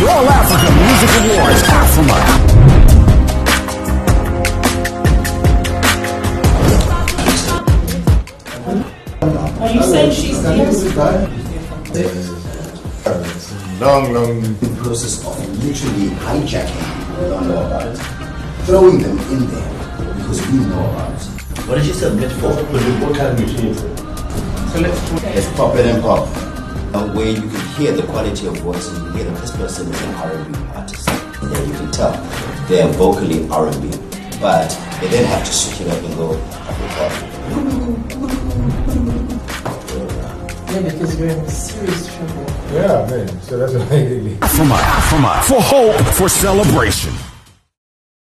the All Africa Music Awards, AFRIMA. Are you saying she's dancing? long, long the process of literally hijacking we don't know about it, throwing them in there because we know about it. What did you submit for? What kind of machine is it? It's pop it and pop, uh, where you can hear the quality of voice and you hear that this person is an R&B artist. Yeah, you can tell they are vocally R&B, but they then have to switch it up and go Afro-pop. Yeah, because you're in serious trouble. Yeah, man. So that's what I need. AFRIMA, AFRIMA. For hope, for celebration.